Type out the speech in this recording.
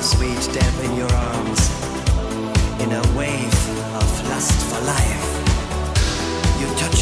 sweet death in your arms in a wave of lust for life. You touch